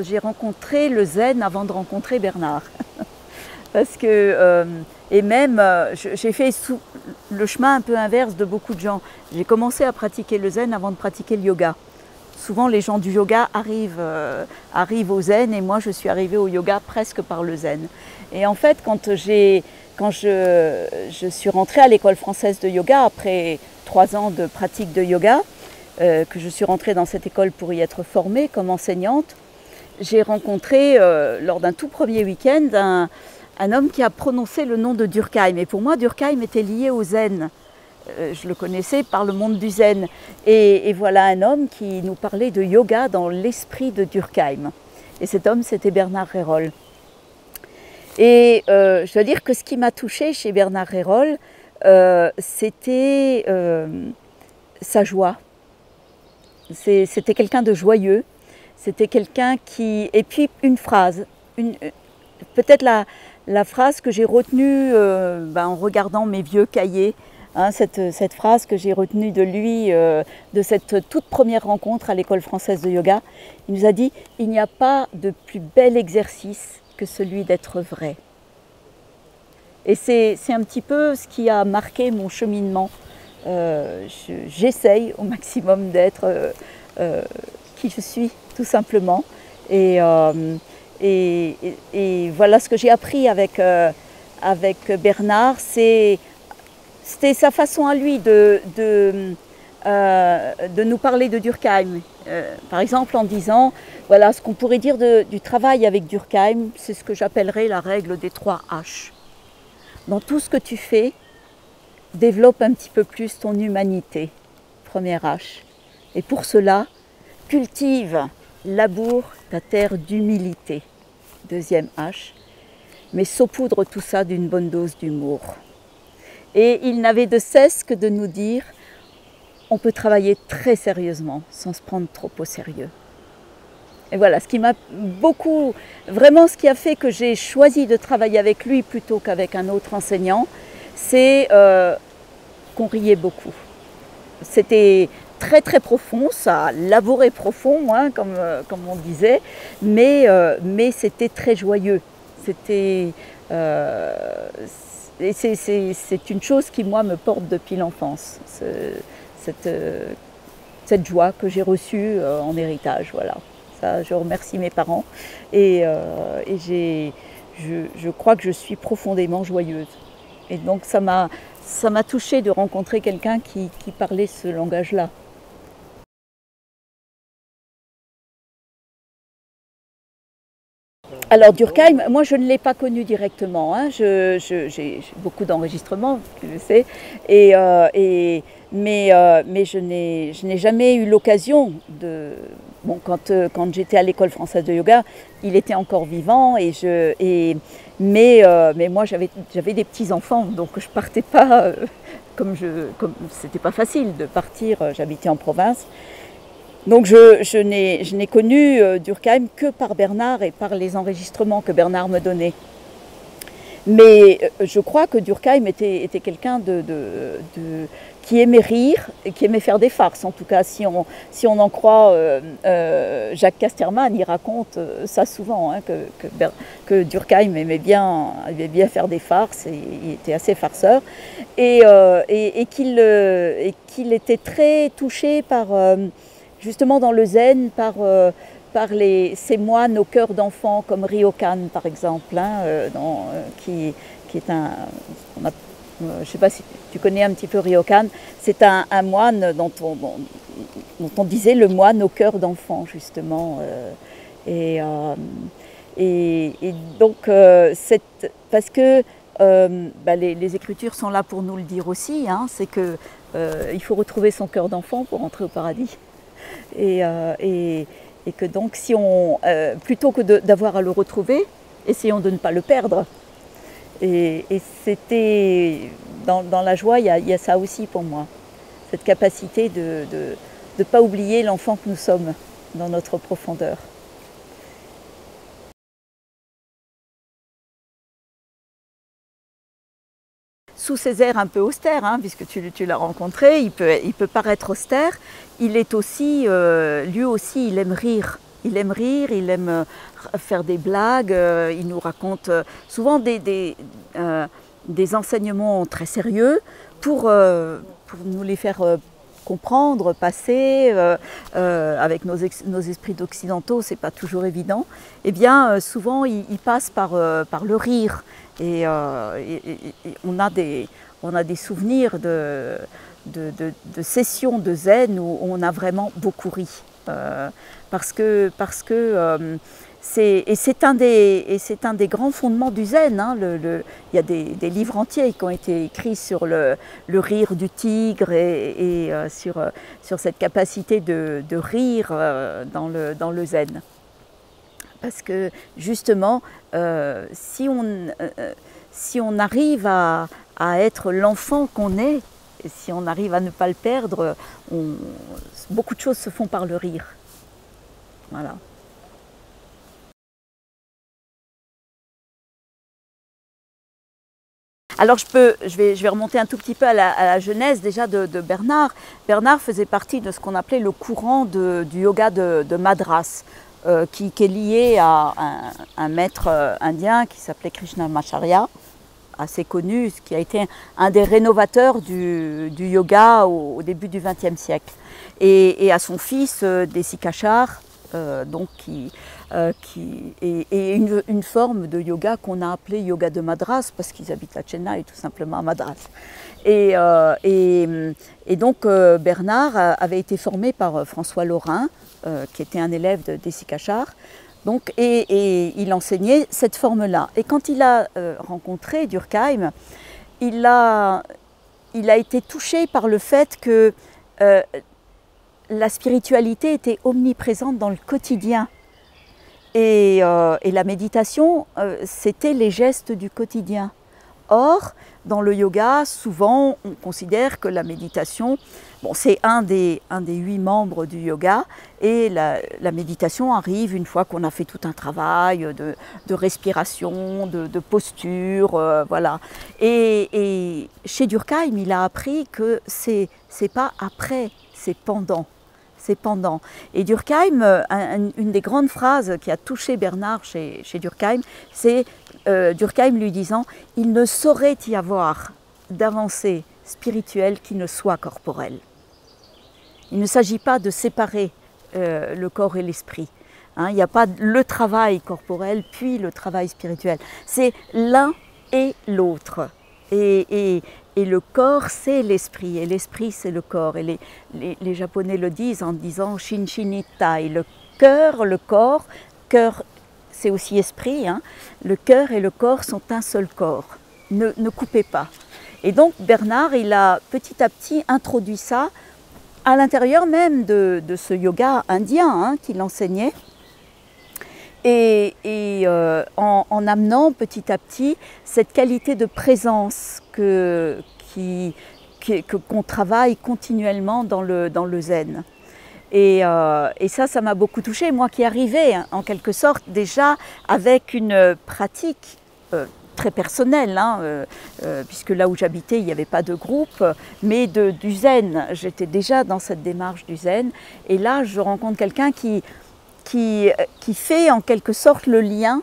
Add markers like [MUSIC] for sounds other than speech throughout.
J'ai rencontré le zen avant de rencontrer Bernard. [LAUGHS] Parce que, euh, et même, euh, j'ai fait le chemin un peu inverse de beaucoup de gens. J'ai commencé à pratiquer le zen avant de pratiquer le yoga. Souvent, les gens du yoga arrivent, euh, arrivent au zen et moi, je suis arrivée au yoga presque par le zen. Et en fait, quand, quand je, je, suis rentrée à l'école française de yoga après trois ans de pratique de yoga, que je suis rentrée dans cette école pour y être formée comme enseignante, j'ai rencontré euh, lors d'un tout premier week-end un, homme qui a prononcé le nom de Durkheim. Et pour moi, Durkheim était lié au zen. Euh, je le connaissais par le monde du zen. Et, voilà un homme qui nous parlait de yoga dans l'esprit de Durkheim. Et cet homme, c'était Bernard Rérol. Et euh, je dois dire que ce qui m'a touché chez Bernard Rérol, c'était sa joie. C'était quelqu'un de joyeux, c'était quelqu'un qui... Et puis une phrase, une... peut-être la, phrase que j'ai retenue euh, ben, en regardant mes vieux cahiers, hein, cette, phrase que j'ai retenue de lui, euh, de cette toute première rencontre à l'école française de yoga. Il nous a dit, il n'y a pas de plus bel exercice que celui d'être vrai. Et c'est un petit peu ce qui a marqué mon cheminement. Euh, j'essaye au maximum d'être qui je suis tout simplement. Euh, et, et, voilà ce que j'ai appris avec, euh, avec Bernard, c'était sa façon à lui de, de, euh, de, nous parler de Durkheim. par exemple en disant, voilà ce qu'on pourrait dire du travail avec Durkheim, c'est ce que j'appellerais la règle des trois H. Dans tout ce que tu fais, développe un petit peu plus ton humanité, première H. Et pour cela, cultive laboure ta terre d'humilité. Deuxième H. Mais saupoudre tout ça d'une bonne dose d'humour. Et il n'avait de cesse que de nous dire on peut travailler très sérieusement sans se prendre trop au sérieux. Et voilà, ce qui m'a beaucoup, vraiment ce qui a fait que j'ai choisi de travailler avec lui plutôt qu'avec un autre enseignant, c'est euh, qu'on riait beaucoup. C'était très très profond, ça labourait profond, hein, comme, euh, comme on disait, mais, euh, mais c'était très joyeux. C'était. Euh, c'est une chose qui, moi, me porte depuis l'enfance, cette, cette joie que j'ai reçue en héritage. Voilà. Ça, je remercie mes parents et, je, crois que je suis profondément joyeuse. Et donc, ça m'a ça m'a touché de rencontrer quelqu'un qui parlait ce langage-là. Alors Durkheim, moi je ne l'ai pas connu directement. Hein. j'ai beaucoup d'enregistrements, tu le sais, et, euh, mais, euh, mais je n'ai jamais eu l'occasion de. Bon, quand, euh, quand j'étais à l'école française de yoga, il était encore vivant, et je, et, mais, mais moi j'avais des petits enfants, donc je partais pas comme je, comme c'était pas facile de partir. J'habitais en province. Donc je, n'ai connu euh, Durkheim que par Bernard et par les enregistrements que Bernard me donnait. Mais euh, je crois que Durkheim était, quelqu'un qui aimait rire et qui aimait faire des farces. En tout cas, si on, en croit euh, Jacques Casterman, il raconte ça souvent, hein, que, Durkheim aimait bien, faire des farces il était assez farceur. Et qu'il était très touché par justement dans le zen par, euh, par les, ces moines au cœur d'enfants comme Ryokan par exemple, hein, euh, euh, qui, est un... je ne sais pas si tu connais un petit peu Ryokan, c'est un, moine dont on, dont on, disait le moine au cœur d'enfant justement. Et, donc, cette, parce que bah, les, écritures sont là pour nous le dire aussi, hein, c'est qu'il il faut retrouver son cœur d'enfant pour entrer au paradis. Euh, et, que donc, si on, euh, plutôt que d'avoir à le retrouver, essayons de ne pas le perdre. Et, c'était dans, la joie, il y, a, ça aussi pour moi, cette capacité de ne pas oublier l'enfant que nous sommes dans notre profondeur. Sous ses airs un peu austères, hein, puisque tu, l'as rencontré, il peut, paraître austère, il est aussi, euh, lui aussi, il aime rire. Il aime rire, il aime faire des blagues, il nous raconte souvent des, enseignements très sérieux pour nous les faire comprendre, passer, euh, euh, avec nos, nos esprits d'occidentaux, c'est pas toujours évident, eh bien euh, souvent ils il passent par, par, le rire. Et, on, a des, on, a des, souvenirs de, de, sessions de zen où on a vraiment beaucoup ri. parce que, parce que et c'est un, un des grands fondements du zen. Hein, il y a des, livres entiers qui ont été écrits sur le, rire du tigre et, euh, sur, euh, sur, cette capacité de, rire euh, dans, le, dans, le, zen. Parce que justement, euh, si, on, si, on, arrive à, à être l'enfant qu'on est, et si on arrive à ne pas le perdre, beaucoup de choses se font par le rire. Voilà. Alors je, peux, je, vais, je vais remonter un tout petit peu à la, à la genèse déjà de, Bernard. Bernard faisait partie de ce qu'on appelait le courant du yoga de, Madras, euh, qui, est lié à un, maître euh, indien qui s'appelait Krishnamacharya, assez connu, qui a été un des rénovateurs du, yoga au, au, début du XXe siècle. Et, et, à son fils, euh, Desikachar, euh, donc qui, euh, est, est une, forme de yoga qu'on a appelé yoga de Madras parce qu'ils habitent à Chennai tout simplement à Madras. Et, euh, et, et donc euh, Bernard avait été formé par euh, François euh, qui était un élève de Desi Kachar. Donc, et, et, il enseignait cette forme-là. Et quand il a rencontré Durkheim, il a, il a été touché par le fait que la spiritualité était omniprésente dans le quotidien. Et, euh, la méditation, euh, c'était les gestes du quotidien. Or, dans le yoga, souvent, on considère que la méditation, c'est un des, huit membres du yoga, et la, méditation arrive une fois qu'on a fait tout un travail de, respiration, de, posture, euh, voilà. Et, et, chez Durkheim, il a appris que c'est pas après, c'est pendant c'est pendant. Et Durkheim, euh, un, une des grandes phrases qui a touché Bernard chez, chez Durkheim, c'est euh, Durkheim lui disant Il ne saurait y avoir d'avancée spirituelle qui ne soit corporelle. Il ne s'agit pas de séparer euh, le corps et l'esprit. Hein, il n'y a pas le travail corporel puis le travail spirituel. C'est l'un et l'autre. Et, et, et le corps, c'est l'esprit, et l'esprit, c'est le corps. Et les, Japonais le disent en disant Shinshinitai, le cœur, le corps, cœur, c'est aussi esprit, hein, le cœur et le corps sont un seul corps. Ne, ne coupez pas. Et donc Bernard, il a petit à petit introduit ça à l'intérieur même de, de, ce yoga indien hein, qu'il enseignait et, et euh, en, en, amenant petit à petit cette qualité de présence que, qui, qu'on travaille continuellement dans le, dans le zen. Et, euh, et ça, ça m'a beaucoup touché, moi qui arrivais hein, en quelque sorte déjà avec une pratique euh, très personnelle, hein, euh, euh, puisque là où j'habitais, il n'y avait pas de groupe, mais de, du zen. J'étais déjà dans cette démarche du zen. Et là, je rencontre quelqu'un qui, qui, qui fait en quelque sorte le lien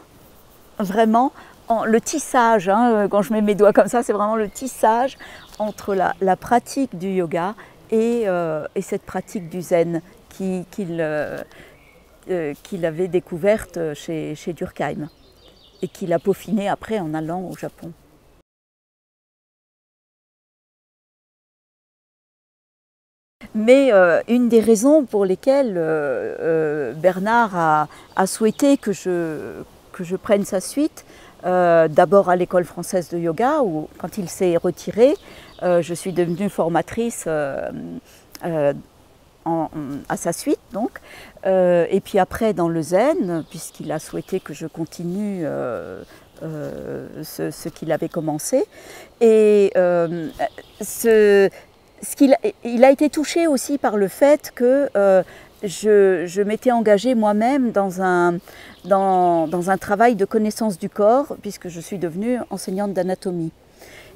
vraiment en, le tissage, hein, quand je mets mes doigts comme ça, c'est vraiment le tissage entre la, la pratique du yoga et, euh, et, cette pratique du zen qu'il qu euh, euh, qu avait découverte chez, chez Durkheim et qu'il a peaufiné après en allant au Japon. Mais euh, une des raisons pour lesquelles euh, euh, Bernard a, souhaité que je, que je prenne sa suite, d'abord à l'école française de yoga, où quand il s'est retiré, je suis devenue formatrice à sa suite, donc, et puis après dans le zen, puisqu'il a souhaité que je continue ce, ce qu'il avait commencé. Et ce, ce qu'il il a été touché aussi par le fait que euh, je, m'étais engagée moi-même dans un, travail de connaissance du corps, puisque je suis devenue enseignante d'anatomie.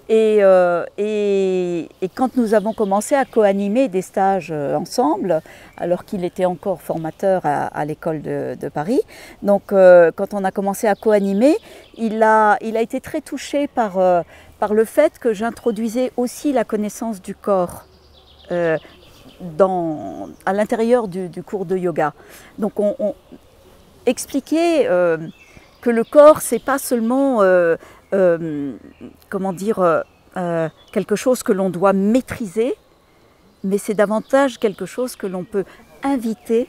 Euh, et, et, quand nous avons commencé à co-animer des stages euh, ensemble, alors qu'il était encore formateur à, l'école de, Paris, donc euh, quand on a commencé à co-animer, il a été très touché par, par le fait que j'introduisais aussi la connaissance du corps. Dans, à l'intérieur du, cours de yoga. Donc on, expliquait que le corps, c'est pas seulement euh, comment dire, euh, euh, quelque chose que l'on doit maîtriser, mais c'est davantage quelque chose que l'on peut inviter,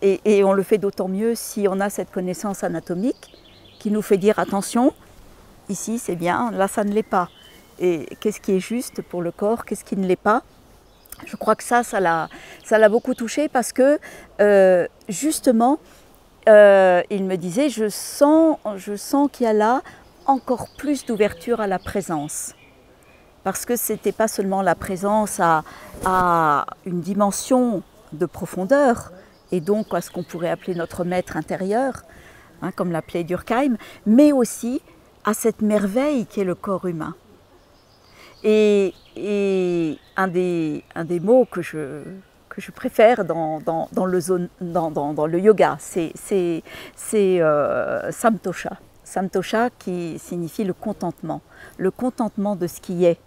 et, on le fait d'autant mieux si on a cette connaissance anatomique qui nous fait dire attention, ici c'est bien, là ça ne l'est pas. Et qu'est-ce qui est juste pour le corps, qu'est-ce qui ne l'est pas? Je crois que ça, ça l'a beaucoup touché parce que justement, euh, il me disait, je sens, je sens qu'il y a là encore plus d'ouverture à la présence. Parce que ce n'était pas seulement la présence à, à, une dimension de profondeur, et donc à ce qu'on pourrait appeler notre maître intérieur, hein, comme l'appelait Durkheim, mais aussi à cette merveille qui est le corps humain. Et, un, des, un des mots que je, que je préfère dans, dans, le, zone, dans, le yoga, c'est euh, samtosha. Samtosha qui signifie le contentement, le contentement de ce qui est,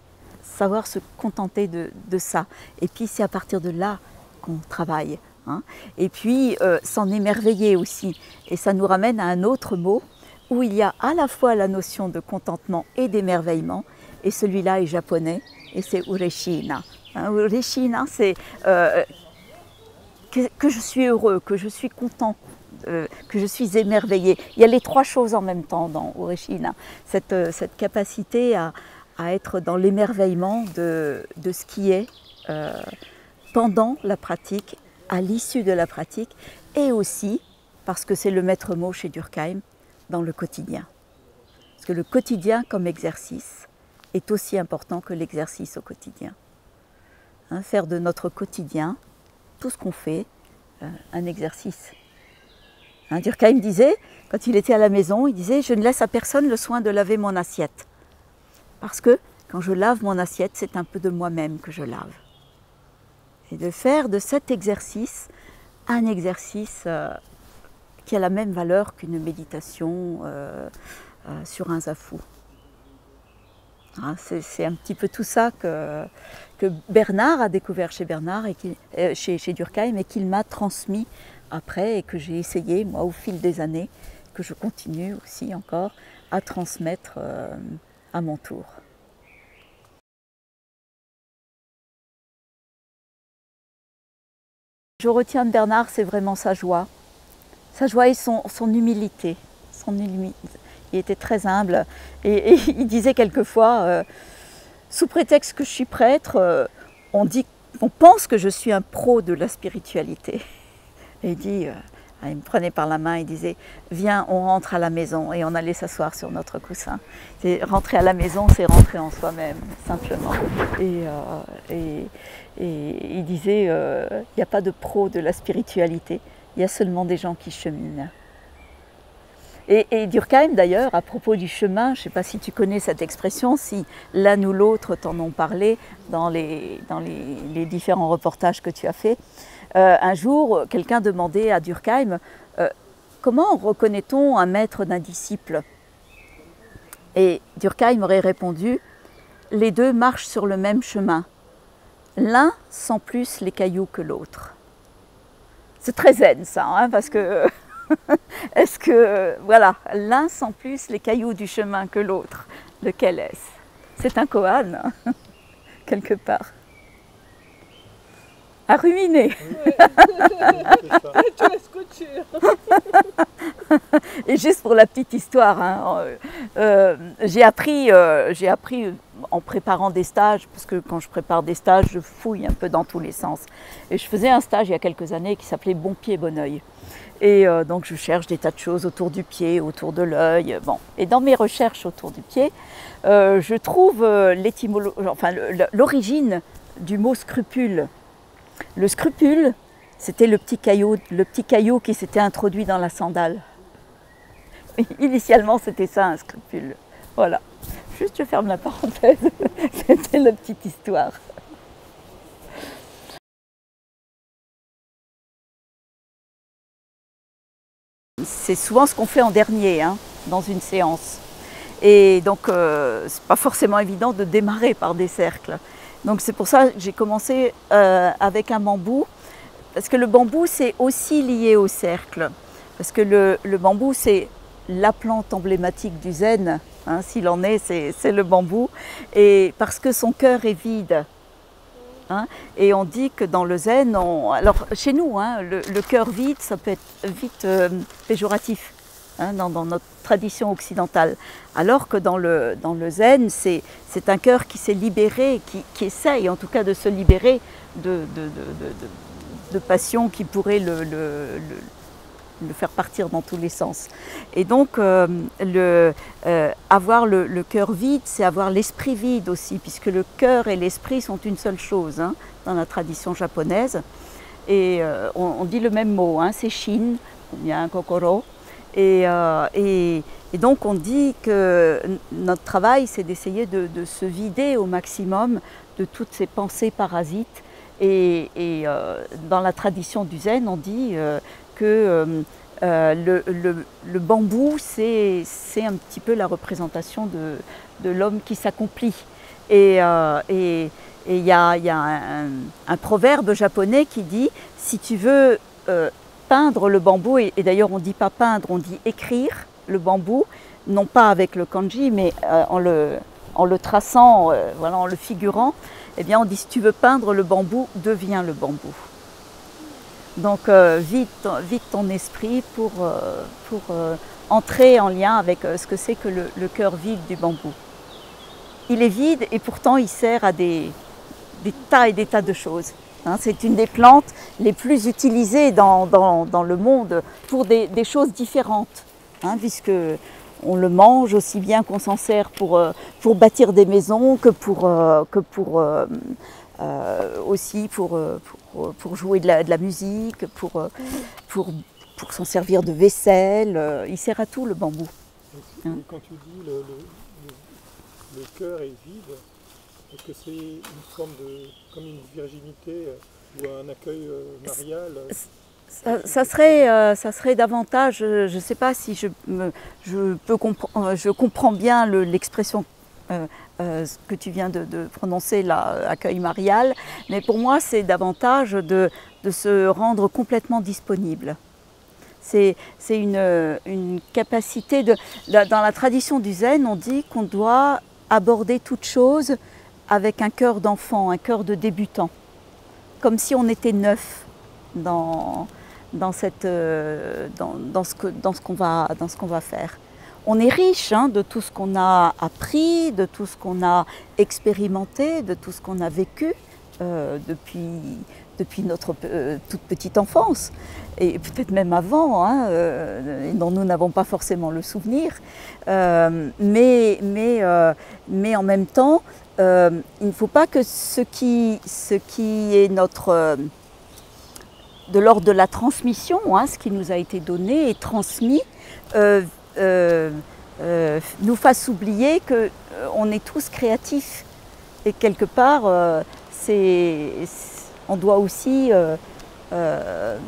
savoir se contenter de, de ça. Et puis c'est à partir de là qu'on travaille. Hein. Et puis euh, s'en émerveiller aussi. Et ça nous ramène à un autre mot où il y a à la fois la notion de contentement et d'émerveillement. Et celui-là est japonais et c'est ureshina. Hein, ureshina, c'est euh, que, je suis heureux, que je suis content, euh, que je suis émerveillé. Il y a les trois choses en même temps dans Ureshina. Cette, euh, capacité à, être dans l'émerveillement de, ce qui est pendant la pratique, à l'issue de la pratique, et aussi, parce que c'est le maître mot chez Durkheim, dans le quotidien. Parce que le quotidien comme exercice est aussi important que l'exercice au quotidien. Hein, faire de notre quotidien tout ce qu'on fait euh, un exercice. Hein, Durkheim disait, quand il était à la maison, il disait Je ne laisse à personne le soin de laver mon assiette. Parce que quand je lave mon assiette, c'est un peu de moi-même que je lave. Et de faire de cet exercice un exercice euh, qui a la même valeur qu'une méditation euh, sur un zafou. Hein, c'est un petit peu tout ça que, Bernard a découvert chez Bernard et euh, chez, chez, Durkheim et qu'il m'a transmis après et que j'ai essayé moi au fil des années, que je continue aussi encore à transmettre euh, à mon tour. Je retiens de Bernard, c'est vraiment sa joie, sa joie et son, humilité, il était très humble. Et, [LAUGHS] il disait quelquefois, euh, sous prétexte que je suis prêtre, euh, on, dit, on pense que je suis un pro de la spiritualité. Et il euh, il me prenait par la main et disait, viens, on rentre à la maison. Et on allait s'asseoir sur notre coussin. rentrer à la maison, c'est rentrer en soi-même, simplement. Et il disait, il n'y a pas de pro de la spiritualité, il y a seulement des gens qui cheminent. Et, Durkheim, d'ailleurs, à propos du chemin, je ne sais pas si tu connais cette expression, si l'un ou l'autre t'en ont parlé dans les, différents reportages que tu as faits. Euh, un jour, quelqu'un demandait à Durkheim euh, Comment reconnaît-on un maître d'un disciple? Et Durkheim aurait répondu Les deux marchent sur le même chemin. L'un sent plus les cailloux que l'autre. C'est très zen ça, hein, parce que [LAUGHS] Est-ce que, voilà, l'un sent plus les cailloux du chemin que l'autre? Lequel est-ce? C'est un koan, [LAUGHS] quelque part. À ruminer. [LAUGHS] [LAUGHS] Et juste pour la petite histoire, hein, euh, euh, j'ai appris, euh, j'ai appris en préparant des stages, parce que quand je prépare des stages, je fouille un peu dans tous les sens. Et je faisais un stage il y a quelques années qui s'appelait Bon pied, bon oeil. Et euh, donc je cherche des tas de choses autour du pied, autour de l'œil. Bon. Et dans mes recherches autour du pied, euh, je trouve euh, enfin, l'origine du mot scrupule. Le scrupule, c'était le petit caillou qui s'était introduit dans la sandale. [LAUGHS] Initialement, c'était ça un scrupule. Voilà. Juste, je ferme la parenthèse. [LAUGHS] C'était la petite histoire. C'est souvent ce qu'on fait en dernier hein, dans une séance. Et donc, euh, c'est pas forcément évident de démarrer par des cercles. Donc, c'est pour ça que j'ai commencé euh, avec un bambou, parce que le bambou, c'est aussi lié au cercle. Parce que le, bambou, c'est la plante emblématique du zen, hein, s'il en est, c'est le bambou. Et parce que son cœur est vide. Hein, et on dit que dans le zen, on, alors chez nous, hein, le, le cœur vide, ça peut être vite euh, péjoratif hein, dans, notre tradition occidentale. Alors que dans le, dans le zen, c'est un cœur qui s'est libéré, qui, qui, essaye en tout cas de se libérer de, de, de, de passions qui pourraient le, le le faire partir dans tous les sens. Et donc, euh, le, euh, avoir le, le cœur vide, c'est avoir l'esprit vide aussi, puisque le cœur et l'esprit sont une seule chose hein, dans la tradition japonaise. Et euh, on, on, dit le même mot, hein, c'est shin, il y a un kokoro. Et, euh, et, donc on dit que notre travail, c'est d'essayer de, se vider au maximum de toutes ces pensées parasites. Et, euh, dans la tradition du zen, on dit que euh, euh, le, bambou, c'est un petit peu la représentation de, l'homme qui s'accomplit. Et il y, a, un, proverbe japonais qui dit si tu veux peindre le bambou, et, d'ailleurs on ne dit pas peindre, on dit écrire le bambou, non pas avec le kanji, mais euh, en, le, en, le, traçant, euh, voilà, en le figurant, eh bien on dit si tu veux peindre le bambou, deviens le bambou. Donc euh, vide, vide, ton esprit pour, euh, pour entrer en lien avec ce que c'est que le, le, cœur vide du bambou. Il est vide et pourtant il sert à des, des tas et des tas de choses. Hein, c'est une des plantes les plus utilisées dans, dans, le monde pour des, choses différentes, hein, puisque on le mange aussi bien qu'on s'en sert pour, euh, pour bâtir des maisons que pour, euh, que pour euh, aussi pour, pour, jouer de la, musique, pour, pour, pour s'en servir de vaisselle. Il sert à tout le bambou. Quand tu dis le cœur est vide, est-ce que c'est une forme de. virginité ou un accueil marial ça, serait, euh, ça serait davantage, je ne sais pas si je, je, peux compre je comprends bien l'expression euh, euh, que tu viens de, de prononcer, l'accueil marial, mais pour moi c'est davantage de, de, se rendre complètement disponible. C'est une, une, capacité de... Dans la tradition du zen, on dit qu'on doit aborder toute chose avec un cœur d'enfant, un cœur de débutant, comme si on était neuf dans, dans, cette, euh, dans, dans ce qu'on va, qu va faire. On est riche hein, de tout ce qu'on a appris, de tout ce qu'on a expérimenté, de tout ce qu'on a vécu euh, depuis, depuis notre euh, toute petite enfance, et peut-être même avant, hein, dont nous n'avons pas forcément le souvenir. Mais, mais, mais en même temps, il ne faut pas que ce qui, ce qui est notre de l'ordre de la transmission, hein, ce qui nous a été donné et transmis, euh, euh, euh, nous fasse oublier qu'on euh, est tous créatifs et quelque part, euh, on doit aussi euh,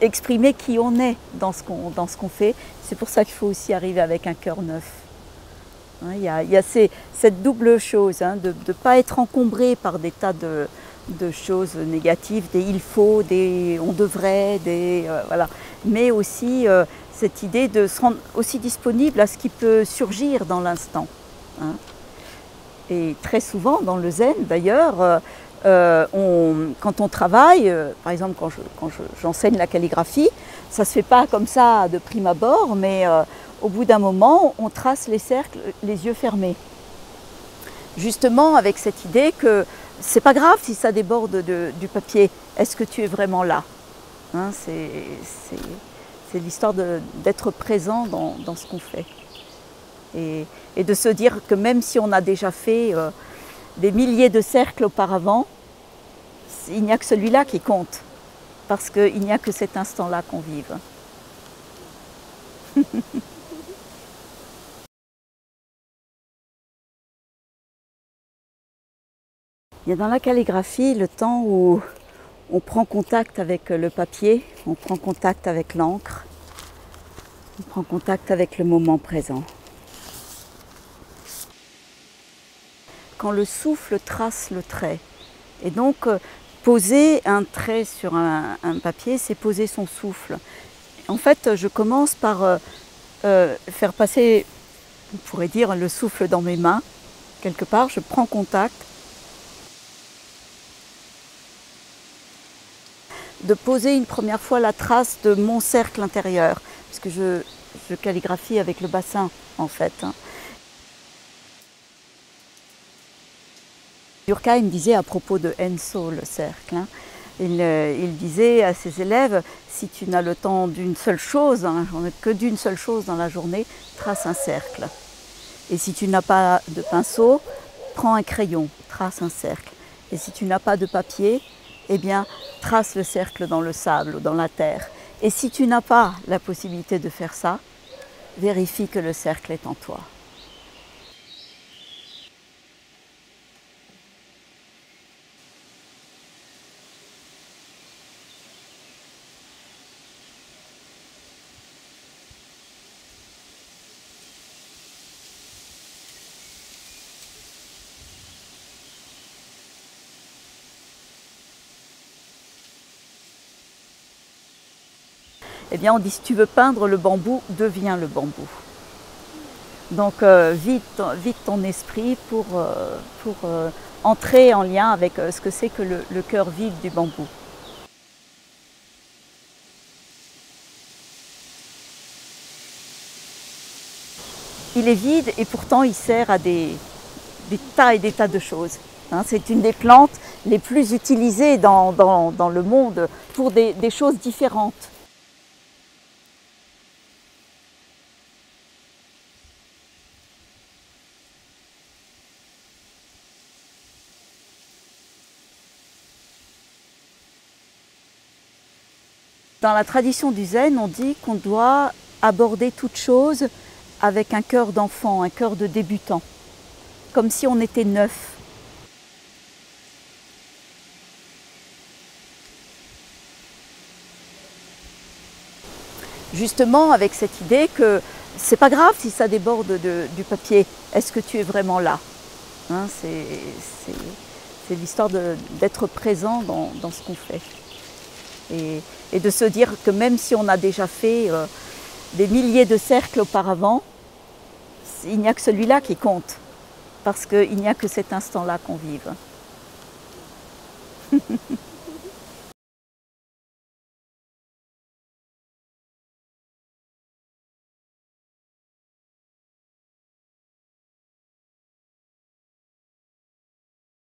exprimer qui on est dans ce qu'on qu fait. C'est pour ça qu'il faut aussi arriver avec un cœur neuf. Hein, il y a, cette double chose, hein, de ne pas être encombré par des tas de, choses négatives, des il faut, des on devrait, des euh, voilà, mais aussi euh, cette idée de se rendre aussi disponible à ce qui peut surgir dans l'instant. Hein. Et très souvent dans le zen d'ailleurs, euh, quand on travaille, par exemple quand j'enseigne la calligraphie, ça se fait pas comme ça de prime abord, mais au bout d'un moment, on trace les cercles les yeux fermés. Justement avec cette idée que c'est pas grave si ça déborde de, du papier. Est-ce que tu es vraiment là? Hein, C'est l'histoire d'être présent dans, ce qu'on fait. Et, et, de se dire que même si on a déjà fait euh, des milliers de cercles auparavant, il n'y a que celui-là qui compte. Parce qu'il n'y a que cet instant-là qu'on vive. [LAUGHS] Il y a dans la calligraphie le temps où on prend contact avec le papier, on prend contact avec l'encre, on prend contact avec le moment présent. Quand le souffle trace le trait, et donc euh, poser un trait sur un, papier, c'est poser son souffle. En fait, je commence par euh, euh, faire passer, on pourrait dire, le souffle dans mes mains. Quelque part, je prends contact de poser une première fois la trace de mon cercle intérieur, parce que je, calligraphie avec le bassin en fait. Hein. Durkheim disait à propos de Enso, le cercle, hein, euh, il, disait à ses élèves, si tu n'as le temps d'une seule chose, hein, que d'une seule chose dans la journée, trace un cercle. Et si tu n'as pas de pinceau, prends un crayon, trace un cercle. Et si tu n'as pas de papier, eh bien, trace le cercle dans le sable ou dans la terre. Et si tu n'as pas la possibilité de faire ça, vérifie que le cercle est en toi. Eh bien on dit si tu veux peindre le bambou, deviens le bambou. Donc euh, vide, ton esprit pour, euh, pour euh, entrer en lien avec ce que c'est que le, cœur vide du bambou. Il est vide et pourtant il sert à des, tas et des tas de choses. Hein. c'est une des plantes les plus utilisées dans, le monde pour des choses différentes. Dans la tradition du zen, on dit qu'on doit aborder toute chose avec un cœur d'enfant, un cœur de débutant, comme si on était neuf. Justement avec cette idée que c'est pas grave si ça déborde du papier, est-ce que tu es vraiment là? Hein, C'est l'histoire d'être présent dans, dans ce qu'on fait et, de se dire que même si on a déjà fait euh, des milliers de cercles auparavant, il n'y a que celui-là qui compte, parce qu'il n'y a que cet instant-là qu'on vive. [LAUGHS]